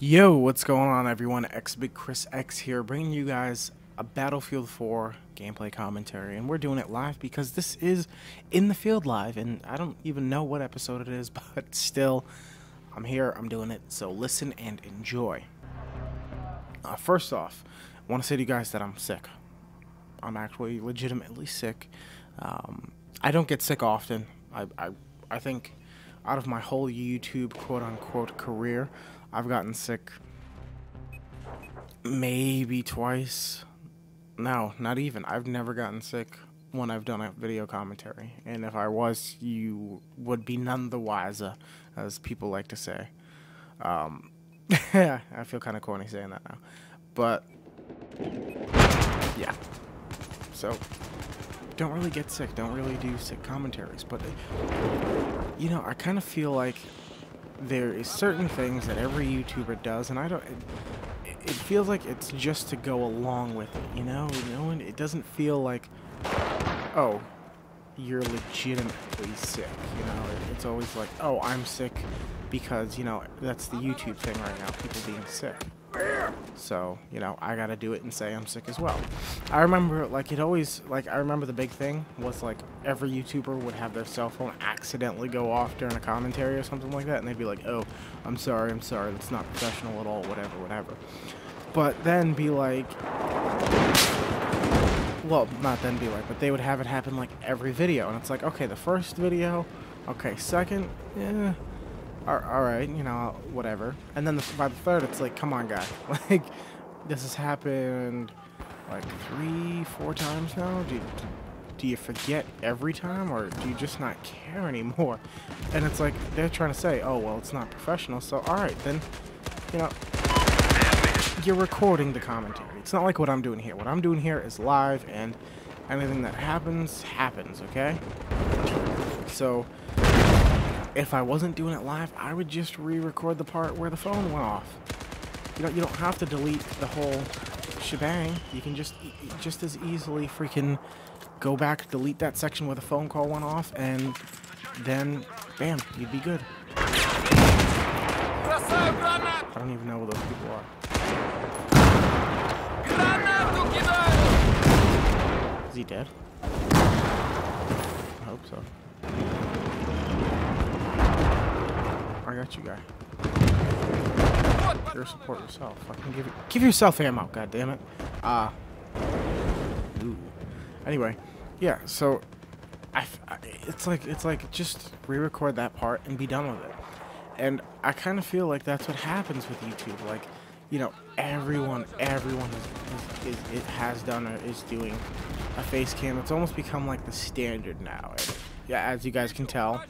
Yo, what's going on everyone? X Big Chris X here, bringing you guys a Battlefield 4 gameplay commentary, and we're doing it live because this is in the field live, and I don't even know what episode it is, but still, I'm here, I'm doing it, so listen and enjoy. Uh, first off, I want to say to you guys that I'm sick. I'm actually legitimately sick. Um, I don't get sick often. I, I, I think out of my whole YouTube quote-unquote career, I've gotten sick maybe twice. No, not even. I've never gotten sick when I've done a video commentary. And if I was, you would be none the wiser, as people like to say. Um, I feel kind of corny saying that now. But, yeah. So, don't really get sick. Don't really do sick commentaries. But, you know, I kind of feel like there is certain things that every YouTuber does, and I don't. It, it feels like it's just to go along with it, you know. You know, and it doesn't feel like, oh, you're legitimately sick. You know, it's always like, oh, I'm sick because you know that's the YouTube thing right now. People being sick. So, you know, I gotta do it and say I'm sick as well. I remember, like, it always, like, I remember the big thing was, like, every YouTuber would have their cell phone accidentally go off during a commentary or something like that, and they'd be like, oh, I'm sorry, I'm sorry, that's not professional at all, whatever, whatever. But then be like, well, not then be like, but they would have it happen, like, every video, and it's like, okay, the first video, okay, second, yeah all right, you know, whatever. And then the, by the third, it's like, come on, guy. Like, this has happened like three, four times now. Do you, do you forget every time, or do you just not care anymore? And it's like they're trying to say, oh well, it's not professional. So all right, then, you know, you're recording the commentary. It's not like what I'm doing here. What I'm doing here is live, and anything that happens happens. Okay. So if I wasn't doing it live, I would just re-record the part where the phone went off. You know, you don't have to delete the whole shebang. You can just just as easily freaking go back, delete that section where the phone call went off, and then, bam, you'd be good. I don't even know who those people are. Is he dead? I hope so. I got you, guy. You're support yourself. Fucking give it, give yourself ammo. God damn it. Ah. Uh. Anyway, yeah. So, I, it's like it's like just re-record that part and be done with it. And I kind of feel like that's what happens with YouTube. Like, you know, everyone, everyone is, is, is, has done or is doing a face cam. It's almost become like the standard now. And, yeah, as you guys can tell,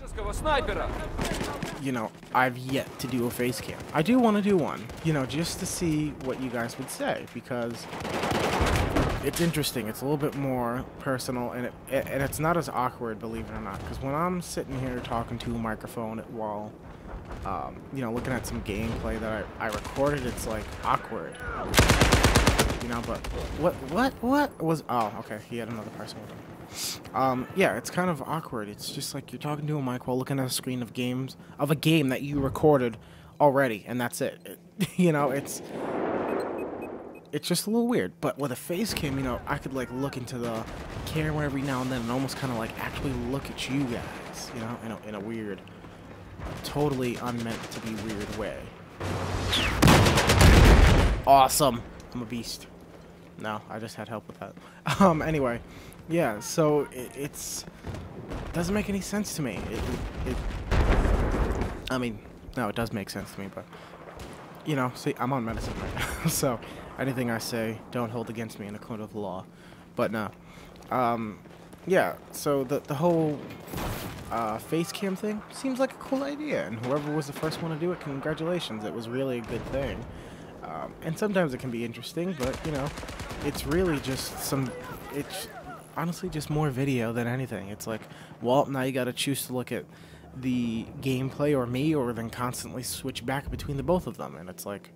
you know, I've yet to do a face cam. I do want to do one, you know, just to see what you guys would say, because it's interesting. It's a little bit more personal, and, it, and it's not as awkward, believe it or not, because when I'm sitting here talking to a microphone while, um, you know, looking at some gameplay that I, I recorded, it's, like, awkward. You know, but what, what, what was, oh, okay, he had another person with him. Um, yeah, it's kind of awkward. It's just like you're talking to a mic while looking at a screen of games of a game that you recorded already, and that's it. it you know, it's it's just a little weird. But with a face cam, you know, I could like look into the camera every now and then and almost kind of like actually look at you guys, you know, in a, in a weird, totally unmeant to be weird way. Awesome. I'm a beast. No, I just had help with that. Um, anyway, yeah, so it, it's doesn't make any sense to me. It, it, it, I mean, no, it does make sense to me, but you know, see, I'm on medicine right now, so anything I say don't hold against me in a court of law. But no, um, yeah. So the the whole uh, face cam thing seems like a cool idea, and whoever was the first one to do it, congratulations. It was really a good thing. Um, and sometimes it can be interesting, but you know, it's really just some. It's honestly just more video than anything. It's like, well, now you got to choose to look at the gameplay or me, or then constantly switch back between the both of them. And it's like,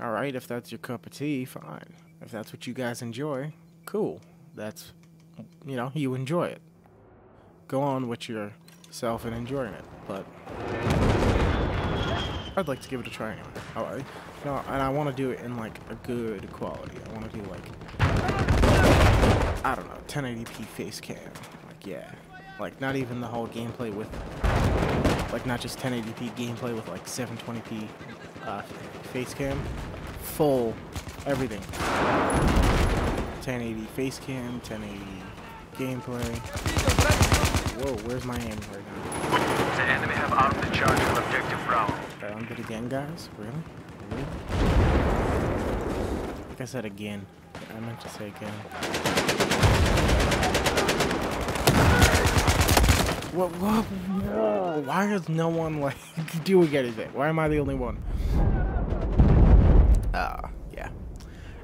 all right, if that's your cup of tea, fine. If that's what you guys enjoy, cool. That's, you know, you enjoy it. Go on with yourself and enjoying it. But I'd like to give it a try anyway. Oh, I, no, and I want to do it in like a good quality. I want to do like I don't know, 1080p face cam. Like yeah, like not even the whole gameplay with like not just 1080p gameplay with like 720p uh, face cam, full everything. 1080 face cam, 1080 gameplay. Whoa, where's my aim right now? The enemy have armed the charge on objective Bravo. Found it again, guys? Really? Like I said again. I meant to say again. What, what, why is no one, like, doing anything? Why am I the only one? Uh, yeah.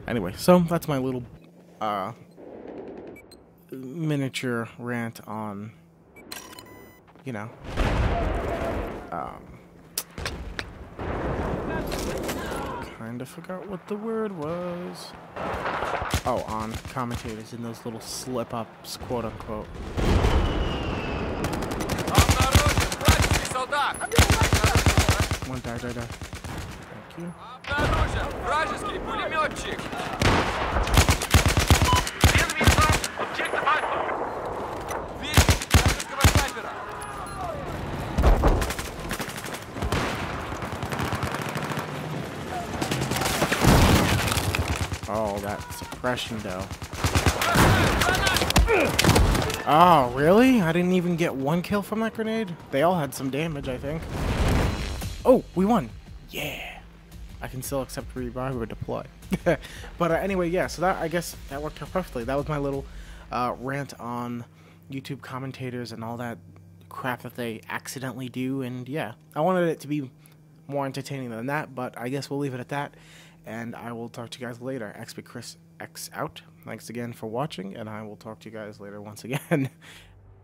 Anyway, so that's my little, uh, miniature rant on, you know, um, kind of forgot what the word was. Oh, on commentators and those little slip ups, quote unquote. One die, die, die. Thank you. Oh, that suppression though. Oh, really? I didn't even get one kill from that grenade? They all had some damage, I think. Oh, we won. Yeah. I can still accept revive or deploy. but uh, anyway, yeah, so that I guess that worked out perfectly. That was my little uh, rant on YouTube commentators and all that crap that they accidentally do. And yeah, I wanted it to be more entertaining than that, but I guess we'll leave it at that. And I will talk to you guys later. X Big Chris X out. Thanks again for watching, and I will talk to you guys later once again.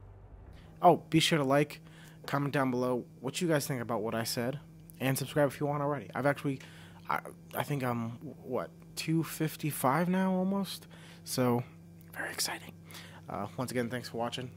oh, be sure to like, comment down below what you guys think about what I said, and subscribe if you want already. I've actually, I, I think I'm, what, 255 now almost? So, very exciting. Uh, once again, thanks for watching,